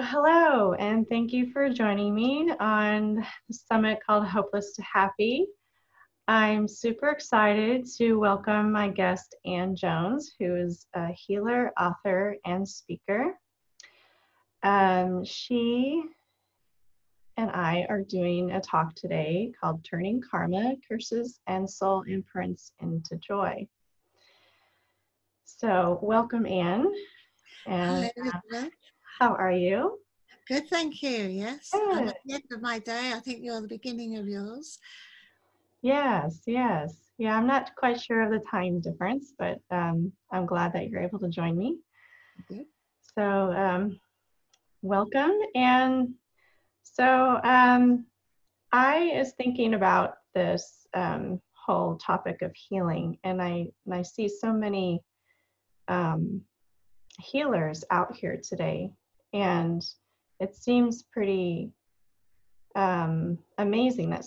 Well, hello, and thank you for joining me on the summit called Hopeless to Happy. I'm super excited to welcome my guest, Anne Jones, who is a healer, author, and speaker. Um, she and I are doing a talk today called Turning Karma, Curses, and Soul Imprints into Joy. So, welcome, Anne. And uh, how are you? Good, thank you. Yes. I'm at the end of my day. I think you're the beginning of yours. Yes, yes. Yeah, I'm not quite sure of the time difference, but um, I'm glad that you're able to join me. Okay. So, um, welcome. And so, um, I was thinking about this um, whole topic of healing, and I and I see so many um, healers out here today, and it seems pretty um, amazing that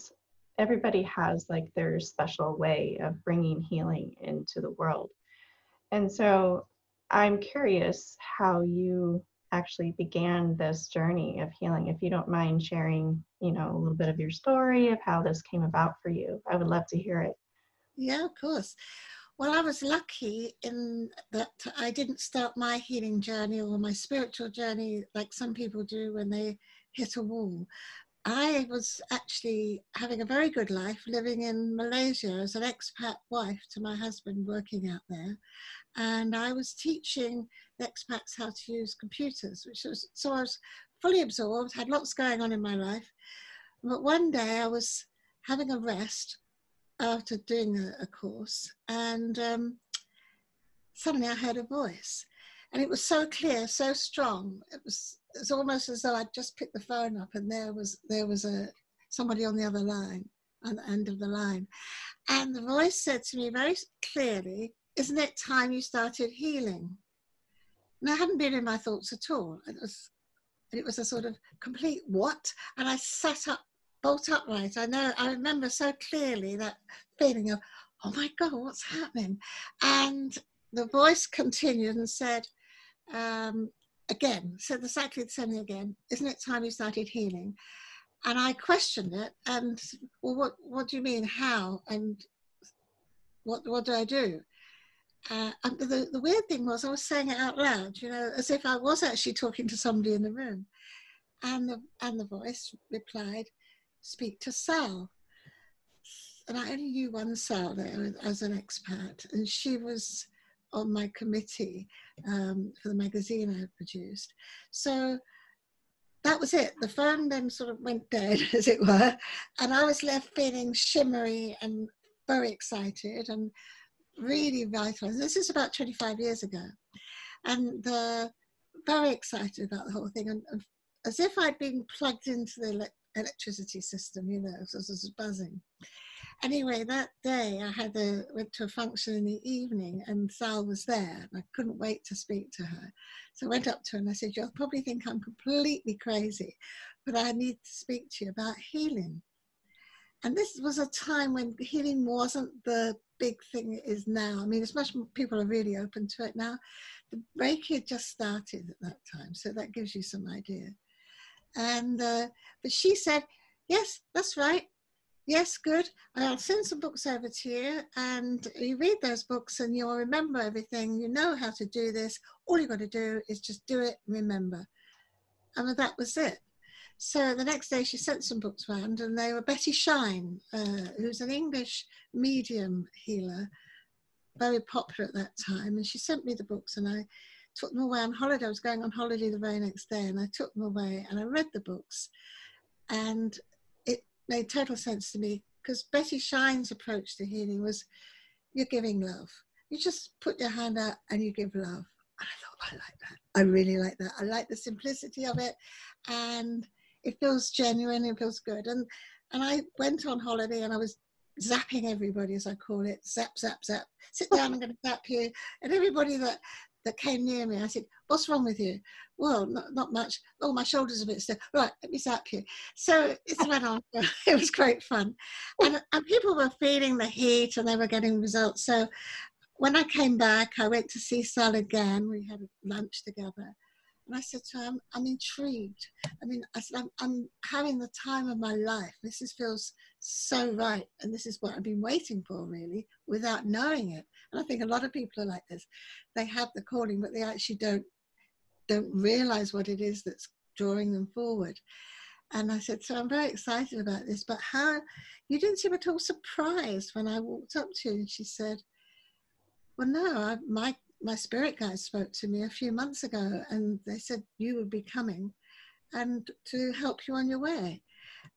everybody has like their special way of bringing healing into the world. And so I'm curious how you actually began this journey of healing. If you don't mind sharing, you know, a little bit of your story of how this came about for you, I would love to hear it. Yeah, of course. Well, I was lucky in that I didn't start my healing journey or my spiritual journey like some people do when they hit a wall. I was actually having a very good life living in Malaysia as an expat wife to my husband working out there. And I was teaching the expats how to use computers, which was so I was fully absorbed, had lots going on in my life. But one day I was having a rest after doing a, a course, and um, suddenly I heard a voice. And it was so clear, so strong. It was it's almost as though I'd just picked the phone up and there was there was a somebody on the other line, on the end of the line. And the voice said to me very clearly, Isn't it time you started healing? And I hadn't been in my thoughts at all. It was it was a sort of complete what? And I sat up, bolt upright. I know I remember so clearly that feeling of, oh my God, what's happening? And the voice continued and said, um, again, said exactly the same thing again. Isn't it time you started healing? And I questioned it and, well, what, what do you mean? How? And what, what do I do? Uh, and the, the weird thing was I was saying it out loud, you know, as if I was actually talking to somebody in the room. And the, and the voice replied, speak to Sal. And I only knew one Sal there as an expat, and she was on my committee um, for the magazine I had produced. So that was it. The phone then sort of went dead, as it were, and I was left feeling shimmery and very excited and really vitalized. This is about 25 years ago, and very excited about the whole thing, and, and as if I'd been plugged into the electricity system, you know, so it was buzzing anyway, that day I had a went to a function in the evening, and Sal was there, and I couldn't wait to speak to her. So I went up to her and I said, "You'll probably think I'm completely crazy, but I need to speak to you about healing." And this was a time when healing wasn't the big thing it is now. I mean, as much people are really open to it now. The Reiki had just started at that time, so that gives you some idea. And uh, but she said, "Yes, that's right. Yes, good. I'll send some books over to you, and you read those books, and you'll remember everything. You know how to do this. All you've got to do is just do it, remember. And that was it. So the next day, she sent some books round, and they were Betty Shine, uh, who's an English medium healer, very popular at that time. And she sent me the books, and I took them away on holiday. I was going on holiday the very next day, and I took them away, and I read the books. And it made total sense to me because Betty Shine's approach to healing was you're giving love. You just put your hand out and you give love. And I thought, I like that. I really like that. I like the simplicity of it. And it feels genuine, it feels good. And and I went on holiday and I was zapping everybody, as I call it, zap, zap, zap. Sit down, I'm going to zap you. And everybody that that came near me. I said, What's wrong with you? Well, not, not much. Oh, my shoulder's a bit stiff. Right, let me zap you. So it went on. it was great fun. And, and people were feeling the heat and they were getting results. So when I came back, I went to see Sal again. We had lunch together. And I said to her, I'm, I'm intrigued. I mean, I said, I'm, I'm having the time of my life. This is, feels so right. And this is what I've been waiting for, really, without knowing it. And I think a lot of people are like this. They have the calling, but they actually don't don't realize what it is that's drawing them forward. And I said, So I'm very excited about this, but how you didn't seem at all surprised when I walked up to you. And she said, Well, no, I, my my spirit guide spoke to me a few months ago and they said you would be coming and to help you on your way.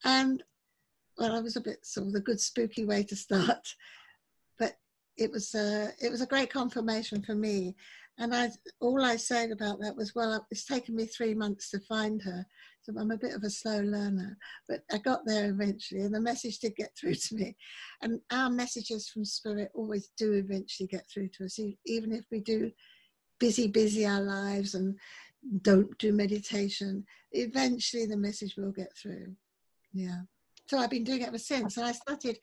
And well, I was a bit sort of the good spooky way to start, it was a, it was a great confirmation for me. And I, all I said about that was, well, it's taken me three months to find her. So I'm a bit of a slow learner, but I got there eventually and the message did get through to me. And our messages from Spirit always do eventually get through to us, even if we do busy, busy our lives and don't do meditation, eventually the message will get through. Yeah. So I've been doing it ever since. And I started,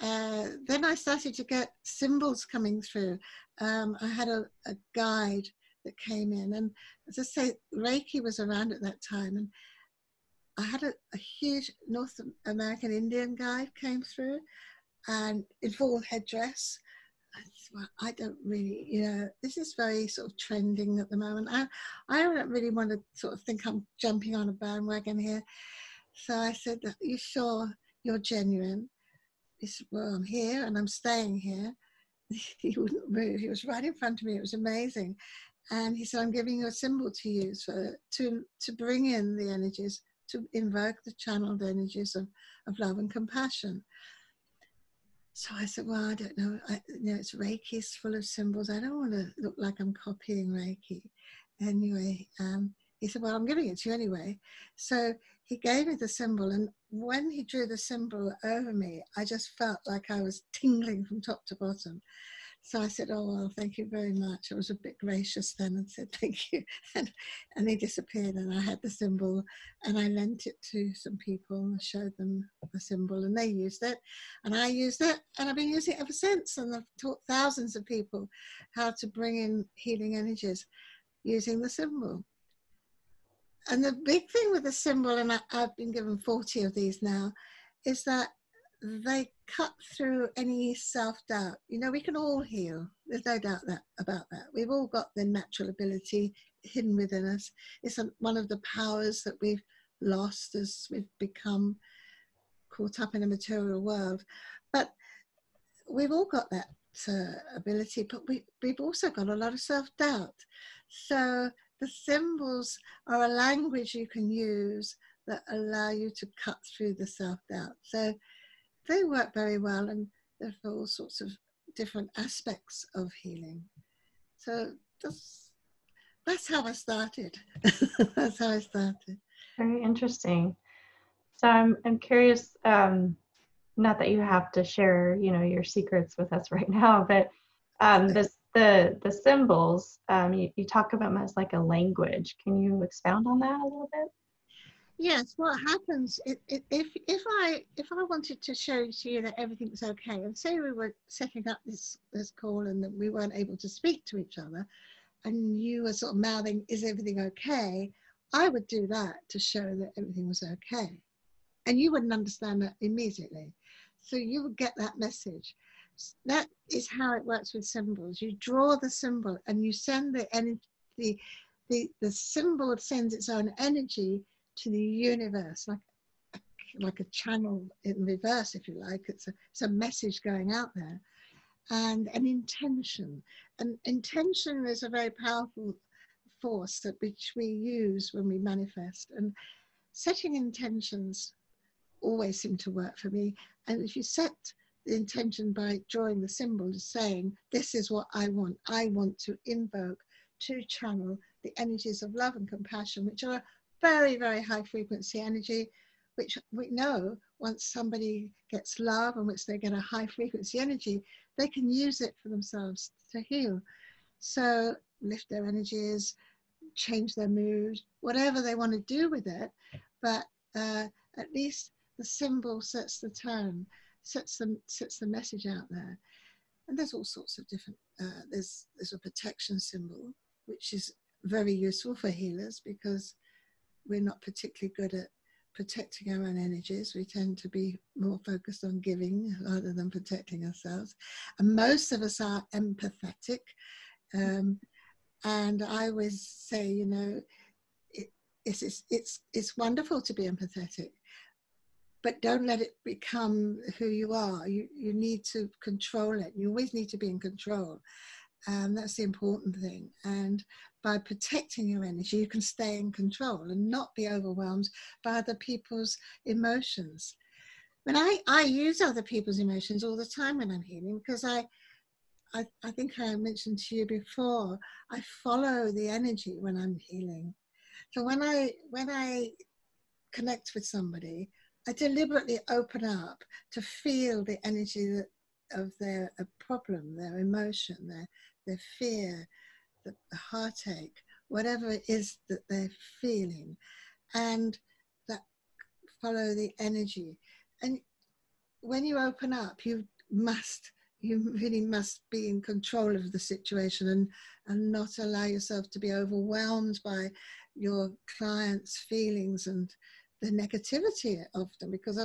uh, then I started to get symbols coming through. Um, I had a, a guide that came in, and as I say, Reiki was around at that time, and I had a, a huge North American Indian guide came through, and in full headdress. I, I don't really, you know, this is very sort of trending at the moment. I, I don't really want to sort of think I'm jumping on a bandwagon here. So I said, You sure you're genuine? He said, Well, I'm here and I'm staying here. He wouldn't move. He was right in front of me. It was amazing. And he said, I'm giving you a symbol to use for, to, to bring in the energies, to invoke the channeled energies of, of love and compassion. So I said, Well, I don't know. I, you know, it's Reiki, it's full of symbols. I don't want to look like I'm copying Reiki. Anyway, um, he said, Well, I'm giving it to you anyway. So he gave me the symbol, and when he drew the symbol over me, I just felt like I was tingling from top to bottom. So I said, Oh, well, thank you very much. I was a bit gracious then and said, Thank you. And, and he disappeared, and I had the symbol, and I lent it to some people. and showed them the symbol, and they used it, and I used it, and I've been using it ever since. And I've taught thousands of people how to bring in healing energies using the symbol and the big thing with the symbol, and I, I've been given 40 of these now, is that they cut through any self-doubt. You know, we can all heal. There's no doubt that about that. We've all got the natural ability hidden within us. It's a, one of the powers that we've lost as we've become caught up in a material world. But we've all got that uh, ability, but we, we've also got a lot of self-doubt. So the symbols are a language you can use that allow you to cut through the self-doubt. So they work very well and they're for all sorts of different aspects of healing. So that's, that's how I started. that's how I started. Very interesting. So I'm, I'm curious, um, not that you have to share, you know, your secrets with us right now, but um, this the the symbols um, you, you talk about them as like a language. Can you expound on that a little bit? Yes what happens if if i if i wanted to show to you that everything's okay and say we were setting up this this call and that we weren't able to speak to each other and you were sort of mouthing is everything okay? I would do that to show that everything was okay. And you wouldn't understand that immediately. So you would get that message that is how it works with symbols. You draw the symbol and you send the energy, the, the, symbol sends its own energy to the universe, like like a channel in reverse, if you like. It's a, it's a message going out there. And an intention. And intention is a very powerful force that which we use when we manifest. And setting intentions always seem to work for me. And if you set the intention by drawing the symbol is saying, this is what I want. I want to invoke, to channel the energies of love and compassion, which are very, very high frequency energy, which we know once somebody gets love and which they get a high frequency energy, they can use it for themselves to heal. So lift their energies, change their mood, whatever they want to do with it, but uh, at least the symbol sets the tone sets the, sets the message out there. And there's all sorts of different, uh, there's, there's a protection symbol, which is very useful for healers because we're not particularly good at protecting our own energies. We tend to be more focused on giving rather than protecting ourselves. And most of us are empathetic. Um, and I always say, you know, it, it's, it's, it's, it's wonderful to be empathetic, but don't let it become who you are. You, you need to control it. You always need to be in control. Um, that's the important thing. And by protecting your energy, you can stay in control and not be overwhelmed by other people's emotions. When I, I use other people's emotions all the time when I'm healing because I, I, I think I mentioned to you before, I follow the energy when I'm healing. So when I when I connect with somebody, I deliberately open up to feel the energy that, of their problem, their emotion, their their fear, the, the heartache, whatever it is that they're feeling, and that follow the energy. And when you open up, you must, you really must be in control of the situation and, and not allow yourself to be overwhelmed by your client's feelings and the negativity of them because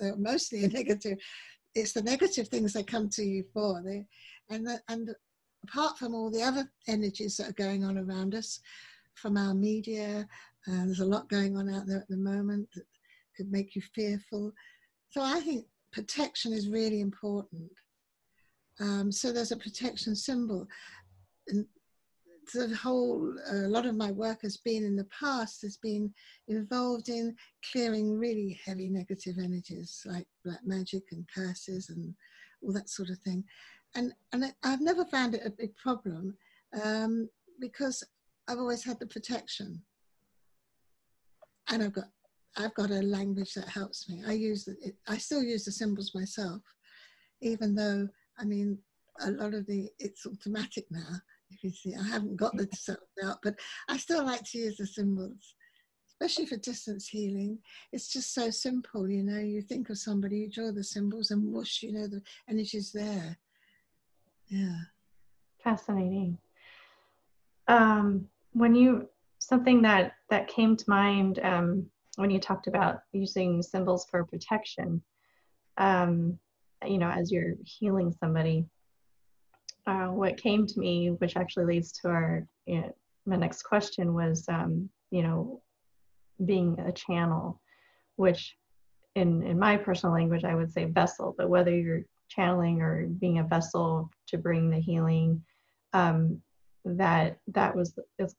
they're mostly a negative. It's the negative things they come to you for. They, and the, and apart from all the other energies that are going on around us from our media, uh, there's a lot going on out there at the moment that could make you fearful. So I think protection is really important. Um, so there's a protection symbol. And the whole, a lot of my work has been in the past, has been involved in clearing really heavy negative energies like black magic and curses and all that sort of thing and and I've never found it a big problem um, because I've always had the protection, and I've got I've got a language that helps me. I use it. I still use the symbols myself, even though I mean a lot of the it's automatic now. If you see, I haven't got the stuff out, but I still like to use the symbols, especially for distance healing. It's just so simple, you know. You think of somebody, you draw the symbols, and whoosh, you know, the energy's there. Yeah. Fascinating. Um, when you something that that came to mind um, when you talked about using symbols for protection, um, you know, as you're healing somebody, uh, what came to me, which actually leads to our you know, my next question, was um, you know, being a channel, which in in my personal language I would say vessel, but whether you're channeling or being a vessel to bring the healing um, that that was is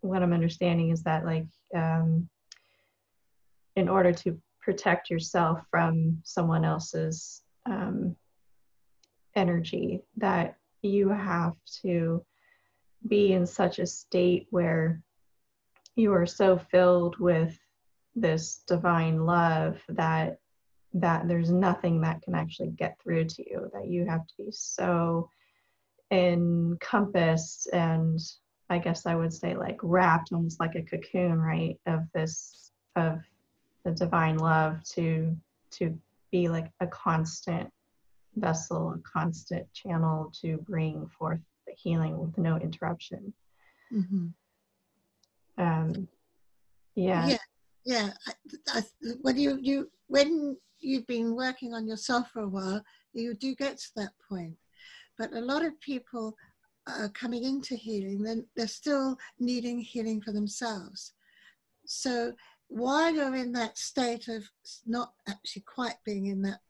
what i'm understanding is that like um, in order to protect yourself from someone else's um, energy that you have to be in such a state where you are so filled with this divine love that that there's nothing that can actually get through to you, that you have to be so encompassed and I guess I would say like wrapped almost like a cocoon, right, of this of the divine love to to be like a constant vessel, a constant channel to bring forth the healing with no interruption. Mm-hmm. Um, yeah. Yeah. Yeah. I, I, when you you when you've been working on yourself for a while, you do get to that point. But a lot of people are coming into healing, then they're still needing healing for themselves. So while you're in that state of not actually quite being in that,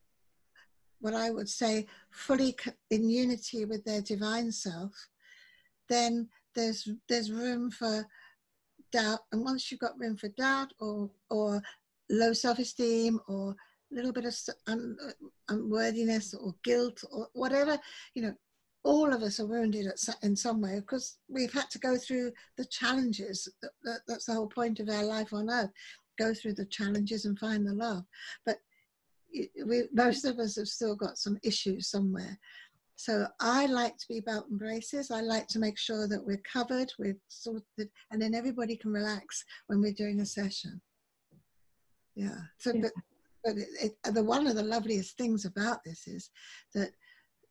what I would say, fully in unity with their divine self, then there's there's room for doubt. And once you've got room for doubt or or low self-esteem or a little bit of un, uh, unworthiness or guilt or whatever, you know, all of us are wounded in some way because we've had to go through the challenges. That, that's the whole point of our life on earth go through the challenges and find the love. But we, most of us have still got some issues somewhere. So I like to be belt and braces. I like to make sure that we're covered, we're sorted, and then everybody can relax when we're doing a session. Yeah. So, yeah. but but it, it, the one of the loveliest things about this is that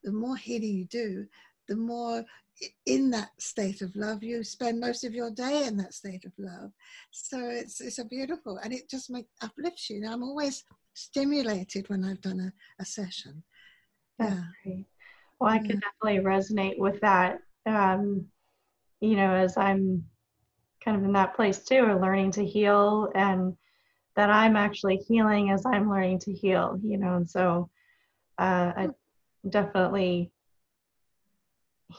the more healing you do, the more in that state of love you spend most of your day in that state of love. So it's it's a beautiful and it just make uplifts you. I'm always stimulated when i've done a, a session. That's yeah. great. well i can definitely resonate with that um, you know as i'm kind of in that place too or learning to heal and that i'm actually healing as i'm learning to heal you know and so uh, i definitely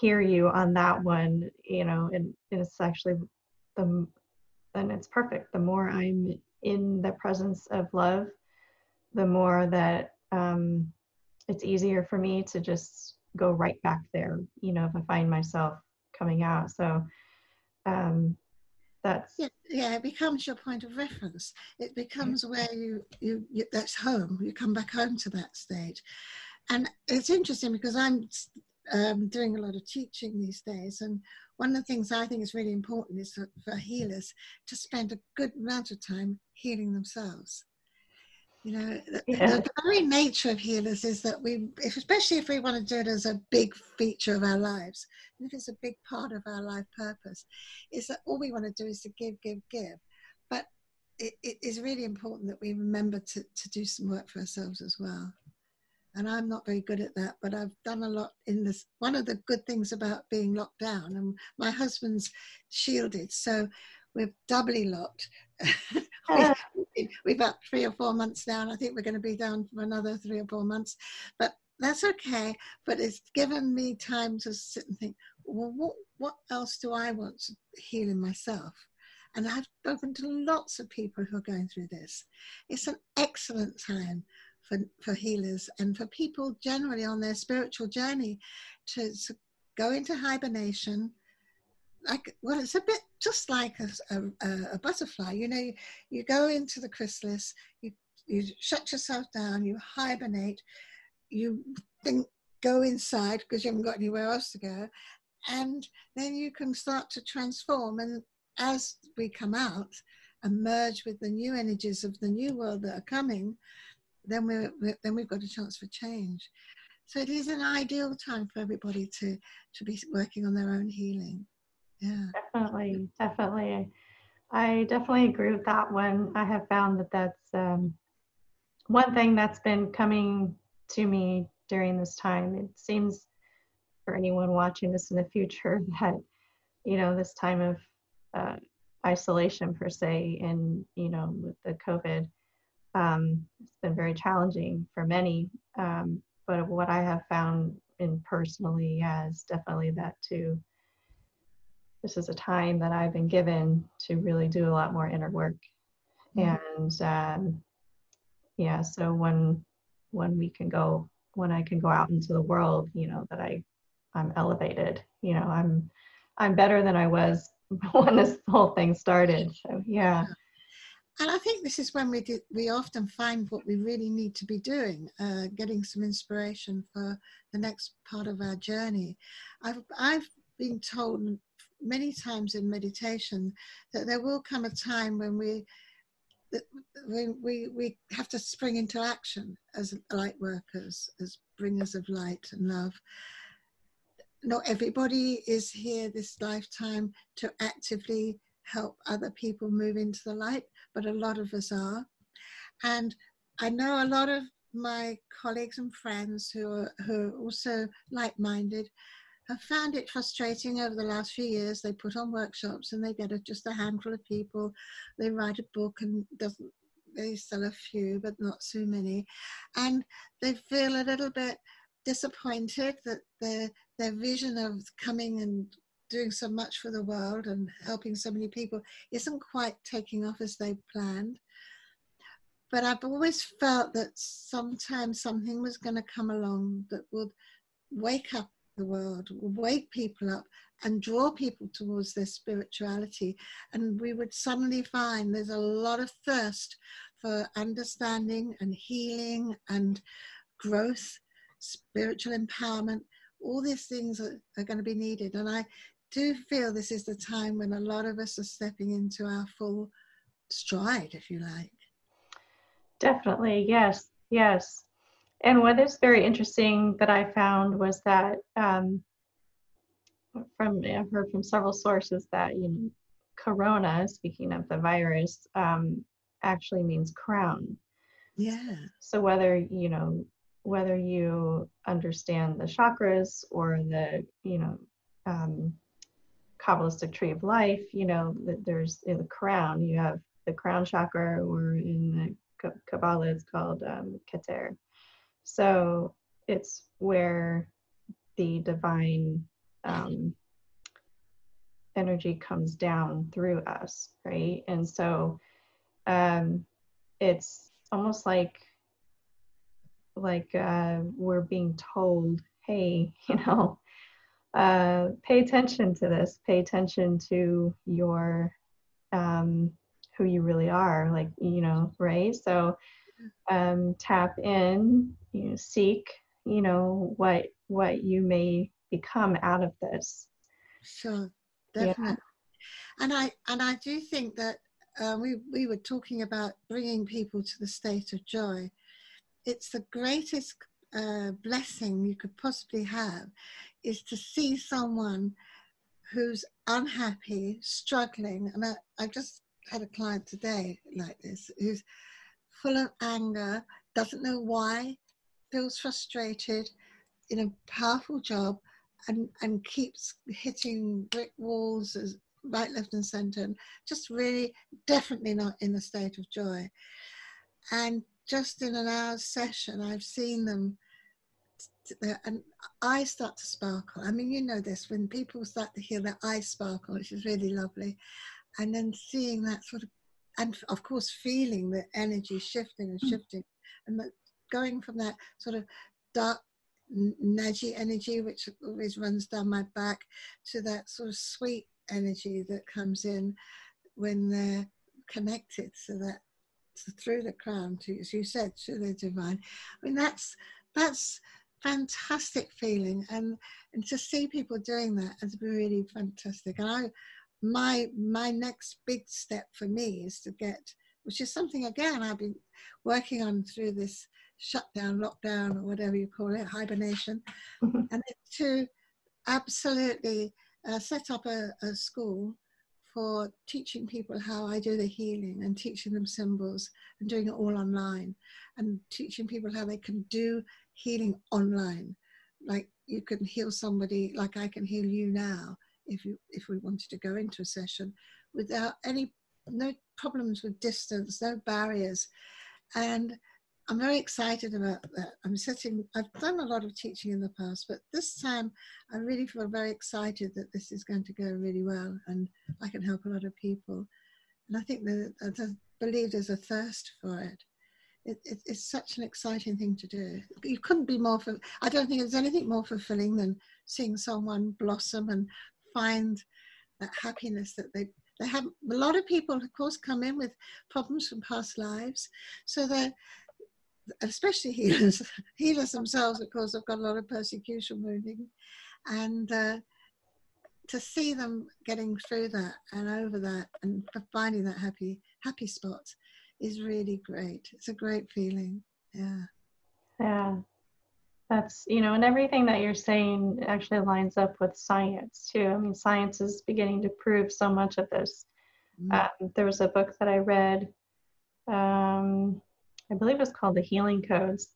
hear you on that one, you know, and, and it's actually the, and it's perfect. The more I'm in the presence of love, the more that um, it's easier for me to just go right back there, you know, if I find myself coming out. So um, that's yeah, yeah, it becomes your point of reference. It becomes where you, you, you that's home. You come back home to that stage, and it's interesting because I'm um, doing a lot of teaching these days. And one of the things I think is really important is for, for healers to spend a good amount of time healing themselves. You know, yeah. the, very nature of healers is that we, if, especially if we want to do it as a big feature of our lives, and if it's a big part of our life purpose, is that all we want to do is to give, give, give. But it, it is really important that we remember to, to do some work for ourselves as well and I'm not very good at that, but I've done a lot in this. One of the good things about being locked down, and my husband's shielded, so we're doubly locked. we've, got three or four months down. I think we're going to be down for another three or four months, but that's okay. But it's given me time to sit and think, well, what, what else do I want to heal in myself? And I've spoken to lots of people who are going through this. It's an excellent time for, for healers and for people generally on their spiritual journey to, go into hibernation. Like well it's a bit just like a, a, a, butterfly you know you, you go into the chrysalis you you shut yourself down you hibernate you think go inside because you haven't got anywhere else to go and then you can start to transform and as we come out and merge with the new energies of the new world that are coming then we're, then we've got a chance for change. So it is an ideal time for everybody to to be working on their own healing. Yeah, definitely, definitely. I definitely agree with that one. I have found that that's um, one thing that's been coming to me during this time. It seems for anyone watching this in the future that you know this time of uh, isolation per se, and you know with the COVID um, it's been very challenging for many. Um, but what I have found in personally, yeah, is definitely that too. This is a time that I've been given to really do a lot more inner work, mm-hmm. and um, yeah. So when when we can go, when I can go out into the world, you know, that I I'm elevated. You know, I'm I'm better than I was when this whole thing started. So yeah and I think this is when we do, we often find what we really need to be doing, uh, getting some inspiration for the next part of our journey. I've I've been told many times in meditation that there will come a time when we we, we, we have to spring into action as light workers, as bringers of light and love. Not everybody is here this lifetime to actively help other people move into the light, but a lot of us are. And I know a lot of my colleagues and friends who are, who are also like-minded have found it frustrating over the last few years. They put on workshops and they get a, just a handful of people. They write a book and doesn't they sell a few, but not so many, and they feel a little bit disappointed that their their vision of coming and doing so much for the world and helping so many people isn't quite taking off as they planned. But I've always felt that sometimes something was going to come along that would wake up the world, wake people up and draw people towards their spirituality. And we would suddenly find there's a lot of thirst for understanding and healing and growth, spiritual empowerment. All these things are, are going to be needed. And I do feel this is the time when a lot of us are stepping into our full stride, if you like. Definitely, yes, yes. And what is very interesting that I found was that um, from I've heard from several sources that you know, corona, speaking of the virus, um, actually means crown. Yeah. So whether you know whether you understand the chakras or the you know um, Kabbalistic tree of life, you know that there's in the crown you have the crown chakra, or in the Kabbalah it's called um, Keter. So it's where the divine um, energy comes down through us, right? And so um, it's almost like like uh, we're being told, hey, you know, uh, pay attention to this, pay attention to your um, who you really are, like you know, right? So um, tap in, you know, seek, you know, what what you may become out of this. Sure, definitely. Yeah. And I and I do think that uh, we we were talking about bringing people to the state of joy. It's the greatest uh, blessing you could possibly have, is to see someone who's unhappy, struggling, and I, I just had a client today like this who's full of anger, doesn't know why, feels frustrated in a powerful job, and, and keeps hitting brick walls as right, left, and center, and just really definitely not in a state of joy. And just in an hour's session, I've seen them, and eyes start to sparkle. I mean, you know this when people start to hear their eyes sparkle, which is really lovely, and then seeing that sort of, and of course, feeling the energy shifting and mm. shifting, and going from that sort of dark nudgy energy, which always runs down my back, to that sort of sweet energy that comes in when they're connected so that through the crown to as you said to the divine i mean that's that's fantastic feeling and and to see people doing that has been really fantastic and i my my next big step for me is to get which is something again i've been working on through this shutdown lockdown or whatever you call it hibernation mm-hmm. and to absolutely uh, set up a, a school for teaching people how I do the healing and teaching them symbols and doing it all online and teaching people how they can do healing online. Like you can heal somebody like I can heal you now if you if we wanted to go into a session without any no problems with distance, no barriers. And I'm very excited about that. I'm sitting, I've done a lot of teaching in the past, but this time I really feel very excited that this is going to go really well and I can help a lot of people. And I think that I believe there's a thirst for it. It, it. It's such an exciting thing to do. You couldn't be more, I don't think there's anything more fulfilling than seeing someone blossom and find that happiness that they they have a lot of people of course come in with problems from past lives so they're especially healers, healers themselves, of course, have got a lot of persecution wounding, and uh, to see them getting through that and over that and finding that happy happy spot is really great. It's a great feeling. Yeah. Yeah. That's, you know, and everything that you're saying actually lines up with science too. I mean, science is beginning to prove so much of this. Mm. Um, there was a book that I read um, I believe it was called the Healing Codes,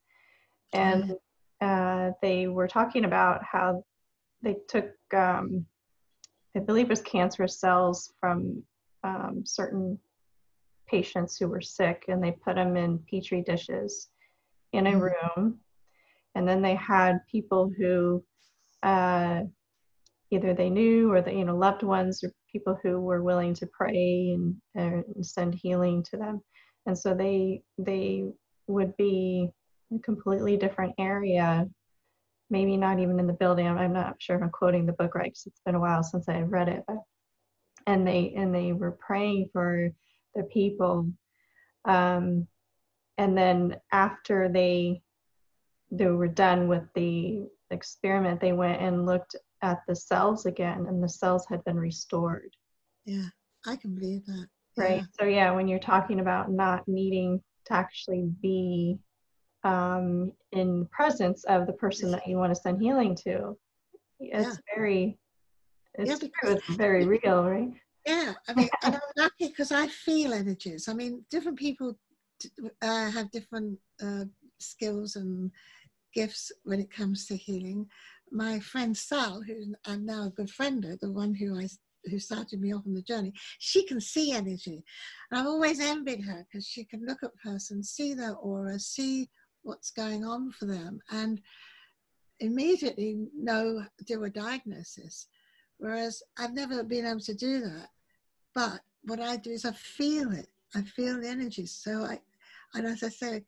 and uh, they were talking about how they took, um, I believe it was cancerous cells from um, certain patients who were sick, and they put them in petri dishes in a mm-hmm. room, and then they had people who uh, either they knew or the you know loved ones or people who were willing to pray and, and send healing to them. And so they they would be a completely different area maybe not even in the building. I'm not sure if i'm quoting the book right because it's been a while since i read it but and they and they were praying for the people um, and then after they they were done with the experiment they went and looked at the cells again and the cells had been restored yeah i can believe that right so yeah when you're talking about not needing to actually be um, in presence of the person that you want to send healing to it's yeah. very it's, yeah, because, it's very real, right? Yeah, I mean, and I'm lucky because I feel energies. I mean, different people uh, have different uh, skills and gifts when it comes to healing. My friend Sal, who I'm now a good friend of, the one who I who started me off on the journey, she can see energy. And I've always envied her because she can look at a person, see their aura, see what's going on for them, and immediately know, do a diagnosis. Whereas I've never been able to do that. But what I do is I feel it. I feel the energy. So I, and as I say,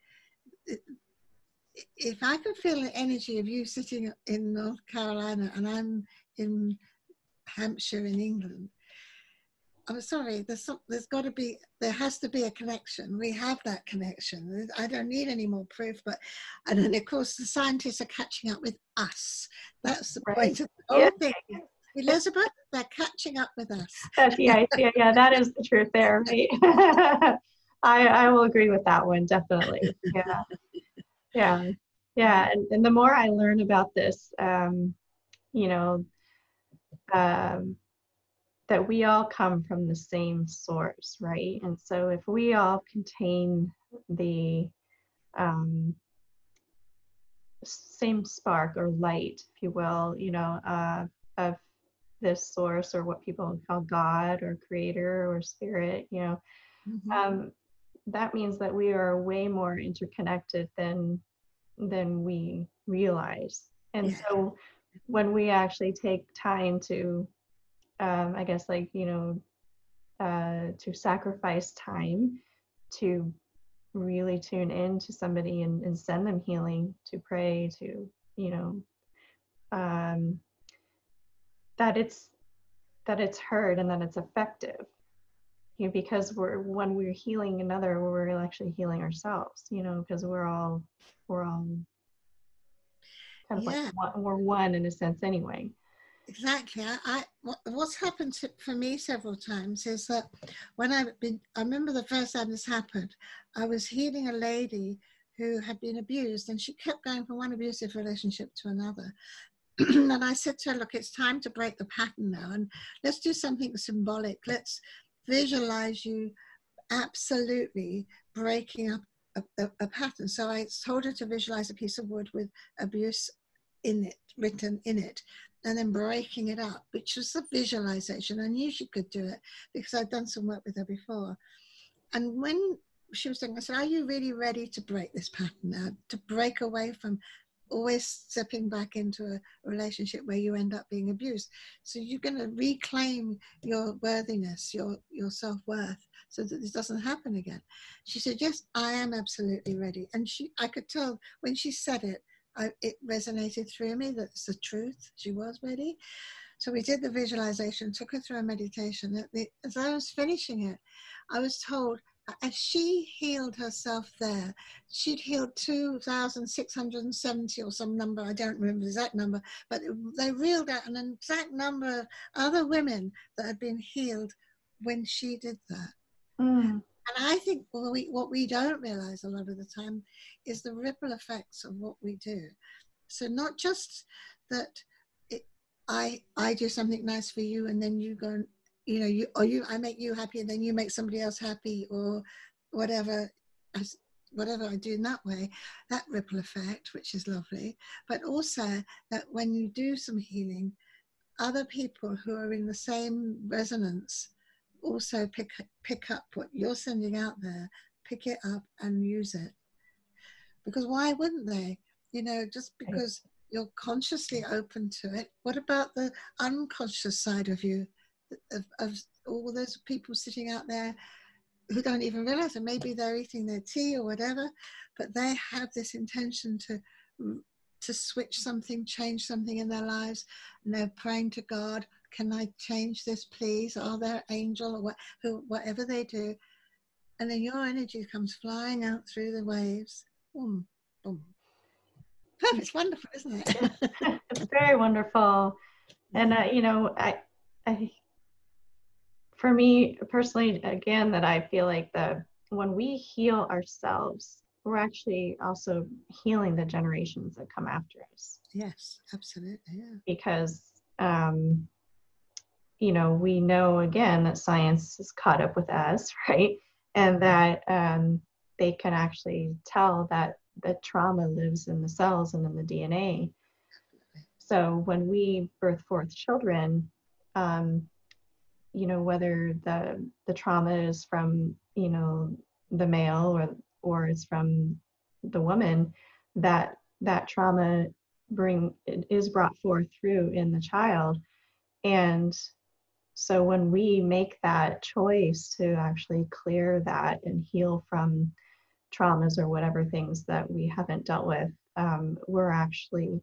if I can feel the energy of you sitting in North Carolina and I'm in Hampshire in England, I'm sorry, there's, some, there's got to be, there has to be a connection. We have that connection. I don't need any more proof, but, and then of course the scientists are catching up with us. That's the right. point of the whole yeah. thing. Elizabeth, they're catching up with us. That's the idea. Yeah, that is the truth there, right? I, I will agree with that one, definitely. Yeah. Yeah. Yeah. And, and the more I learn about this, um, you know, um, that we all come from the same source, right? And so if we all contain the um, same spark or light, if you will, you know, uh, of this source or what people call God or creator or spirit, you know, mm-hmm. um, that means that we are way more interconnected than than we realize. And yeah. so when we actually take time to, um, I guess, like, you know, uh, to sacrifice time to really tune in to somebody and, and send them healing, to pray, to, you know, um, that it's that it's heard and that it's effective you know, because we're when we're healing another we're actually healing ourselves you know because we're all we're all kind of yeah. like one, we're one in a sense anyway. Exactly. I, I what's happened to, for me several times is that when i've been i remember the first time this happened i was healing a lady who had been abused and she kept going from one abusive relationship to another and I said to her, look, it's time to break the pattern now and let's do something symbolic. Let's visualize you absolutely breaking up a, a, a, pattern. So I told her to visualize a piece of wood with abuse in it, written in it, and then breaking it up, which was the visualization. I knew she could do it because I'd done some work with her before. And when she was saying, I said, Are you really ready to break this pattern now? To break away from always stepping back into a relationship where you end up being abused. So you're going to reclaim your worthiness, your your self worth, so that this doesn't happen again. She said, "Yes, I am absolutely ready." And she, I could tell when she said it, I, it resonated through me. That's the truth. She was ready. So we did the visualization, took her through a meditation. As I was finishing it, I was told as she healed herself there, she'd healed 2,670 or some number, I don't remember the exact number, but they reeled out an exact number of other women that had been healed when she did that. Mm. And I think what we, what we don't realize a lot of the time is the ripple effects of what we do. So, not just that it, I, I do something nice for you and then you go and you know, you or you I make you happy and then you make somebody else happy or whatever as whatever I do in that way, that ripple effect, which is lovely. But also that when you do some healing, other people who are in the same resonance also pick pick up what you're sending out there, pick it up and use it. Because why wouldn't they? You know, just because you're consciously open to it, what about the unconscious side of you? Of, of all those people sitting out there who don't even realize it. Maybe they're eating their tea or whatever, but they have this intention to to switch something, change something in their lives, and they're praying to God. Can I change this, please? Are there angel or what, who, whatever they do, and then your energy comes flying out through the waves. Boom, boom. It's wonderful, isn't it? it's very wonderful, and uh, you know, I I for me personally, again, that I feel like the when we heal ourselves, we're actually also healing the generations that come after us. Yes, absolutely. Yeah. Because um, you know, we know again that science is caught up with us, right? And that um, they can actually tell that the trauma lives in the cells and in the DNA. So when we birth forth children, um, you know, whether the the trauma is from, you know, the male or or is from the woman, that that trauma bring is brought forth through in the child. And so when we make that choice to actually clear that and heal from traumas or whatever things that we haven't dealt with, um, we're actually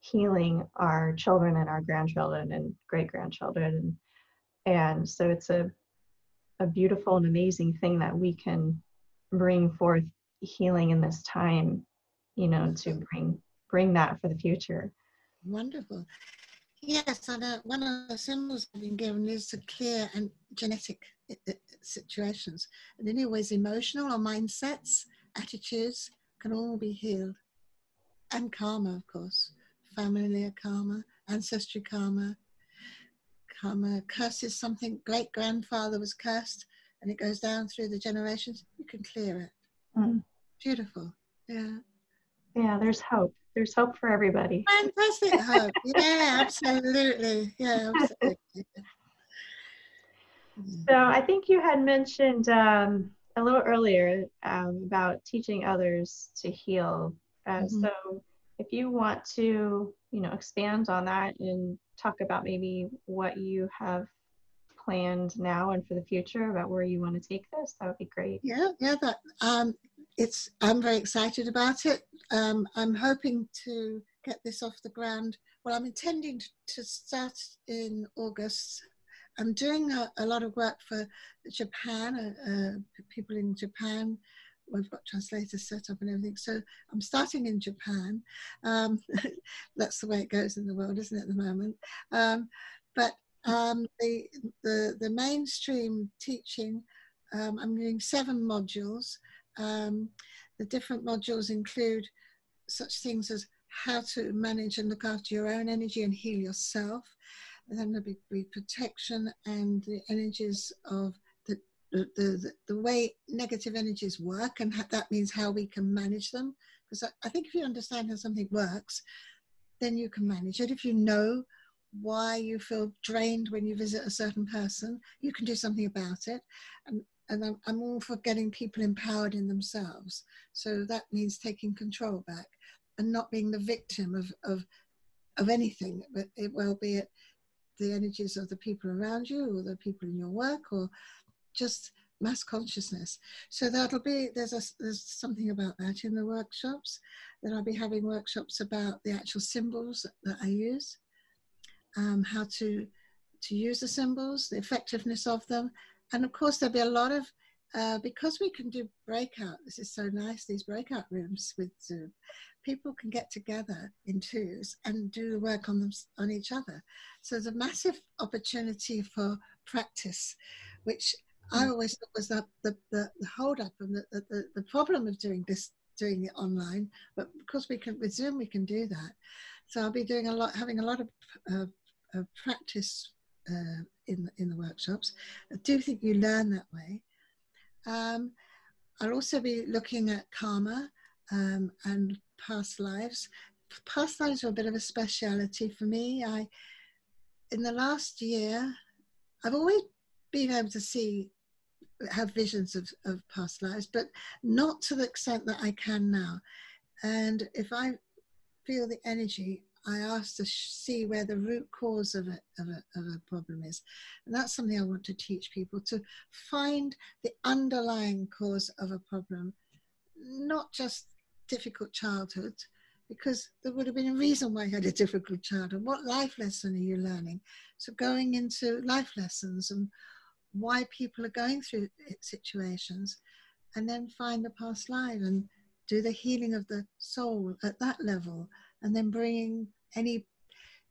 healing our children and our grandchildren and great grandchildren. And, so it's a, a beautiful and amazing thing that we can bring forth healing in this time, you know, to bring bring that for the future. Wonderful. Yes, and uh, one of the symbols I've been given is to clear and genetic uh, uh, situations. And ways, emotional or mindsets, attitudes can all be healed. And karma, of course, familiar karma, ancestry karma. Karma curses something, great grandfather was cursed, and it goes down through the generations. You can clear it. Mm. Beautiful. Yeah. Yeah, there's hope there's hope for everybody. Fantastic hope. Yeah, absolutely. Yeah, absolutely. So I think you had mentioned um, a little earlier um, about teaching others to heal. Uh, mm-hmm. So if you want to, you know, expand on that and talk about maybe what you have planned now and for the future about where you want to take this, that would be great. Yeah, yeah. That um, it's I'm very excited about it. Um, I'm hoping to get this off the ground. Well, I'm intending to start in August. I'm doing a, a lot of work for Japan, uh, uh, people in Japan. We've got translators set up and everything. So I'm starting in Japan. Um, that's the way it goes in the world, isn't it, at the moment? Um, but um, the, the, the mainstream teaching, um, I'm doing seven modules. Um, the different modules include such things as how to manage and look after your own energy and heal yourself. And then there'll be, be protection and the energies of the, the, way negative energies work, and that means how we can manage them. Because I, I think if you understand how something works, then you can manage it. If you know why you feel drained when you visit a certain person, you can do something about it. And and I'm, I'm all for getting people empowered in themselves. So that means taking control back and not being the victim of, of, of anything, but it well be it the energies of the people around you or the people in your work or just mass consciousness. So that'll be there's a there's something about that in the workshops. that I'll be having workshops about the actual symbols that I use, um, how to to use the symbols, the effectiveness of them, and of course there'll be a lot of uh, because we can do breakout this is so nice these breakout rooms with zoom people can get together in twos and do the work on them on each other so there's a massive opportunity for practice which i mm. always thought was that the, the, the hold up and the, the, the problem of doing this doing it online but because we can with zoom we can do that so i'll be doing a lot having a lot of uh, uh, practice uh, in, in the workshops. I do think you learn that way. Um, I'll also be looking at karma um, and past lives. Past lives are a bit of a speciality for me. I, in the last year, I've always been able to see, have visions of, of past lives, but not to the extent that I can now. And if I feel the energy, I ask to see where the root cause of a, of, a, of a problem is. And that's something I want to teach people to find the underlying cause of a problem, not just difficult childhood, because there would have been a reason why you had a difficult childhood. What life lesson are you learning? So going into life lessons and why people are going through eh, situations, and then find the past life and do the healing of the soul at that level, and then bringing any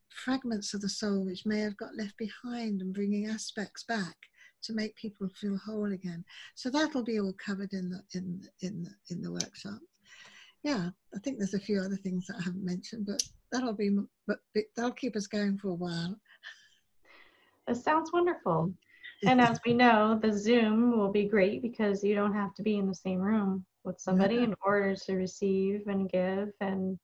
fragments of the soul which may have got left behind and bringing aspects back to make people feel whole again. So that'll be all covered in the in in the, in the workshop. Yeah, I think there's a few other things that I haven't mentioned, but that'll be but that'll keep us going for a while. It sounds wonderful. And as we know, the Zoom will be great because you don't have to be in the same room with somebody yeah. in order to receive and give. And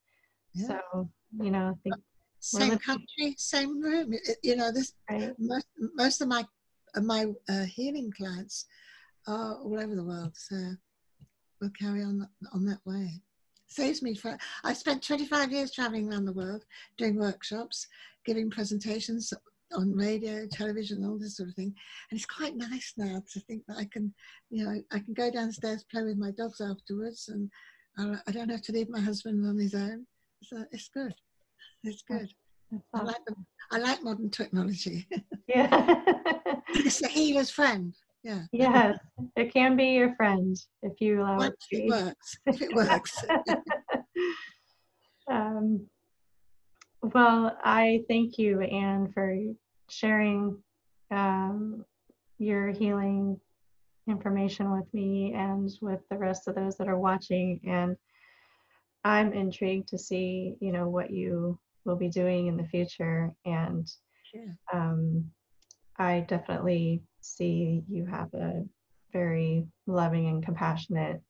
yeah. so, you know, I think same country, same room. You know, this right. most, most of my my uh, healing clients are all over the world. So we'll carry on on that way. Saves me for. I spent 25 years traveling around the world, doing workshops, giving presentations on radio, television, all this sort of thing. And it's quite nice now to think that I can, you know, I can go downstairs, play with my dogs afterwards, and I don't have to leave my husband on his own. So it's good. It's good. I like them. I like modern technology. Yeah. it's a healer's friend. Yeah. Yes, it can be your friend if you allow Once it. it works. If it works. um, well, I thank you, Anne, for sharing um, your healing information with me and with the rest of those that are watching. And I'm intrigued to see, you know, what you will be doing in the future. And um, I definitely see you have a very loving and compassionate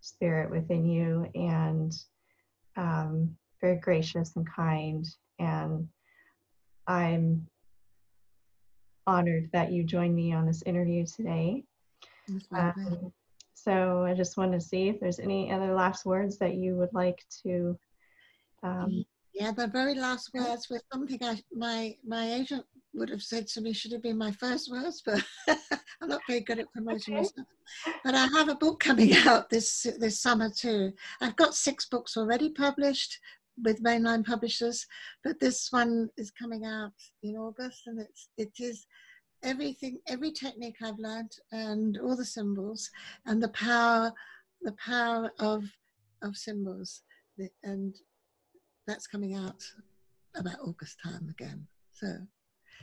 spirit within you and um, very gracious and kind. And I'm honored that you joined me on this interview today. Um, so I just want to see if there's any other last words that you would like to um, yeah, the very last words were something I, my my agent would have said to me should have been my first words, but I'm not very good at promoting okay. myself. But I have a book coming out this this summer too. I've got six books already published with mainline publishers, but this one is coming out in August, and it's it is everything, every technique I've learned, and all the symbols, and the power, the power of of symbols, and that's coming out about August time again. So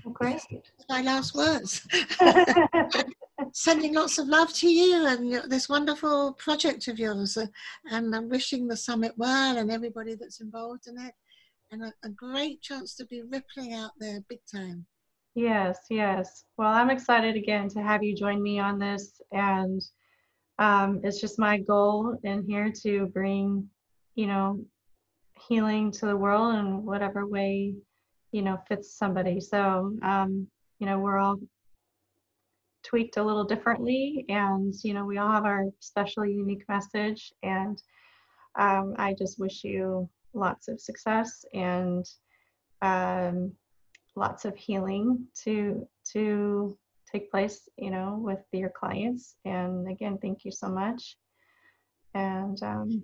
well, great. my last words. Sending lots of love to you and this wonderful project of yours. Uh, and I'm wishing the summit well and everybody that's involved in it. And a, a great chance to be rippling out there big time. Yes, yes. Well, I'm excited again to have you join me on this. And um, it's just my goal in here to bring, you know, healing to the world in whatever way you know fits somebody so um, you know we're all tweaked a little differently and you know we all have our special unique message and um, i just wish you lots of success and um, lots of healing to to take place you know with your clients and again thank you so much and um,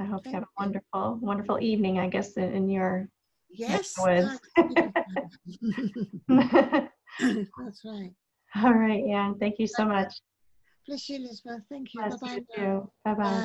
I hope you have a wonderful, wonderful evening, I guess, in, in your yes. Woods. That's right. All right, Anne. Thank you so much. Bless you, Elizabeth. Thank you. Bye bye. Bye bye.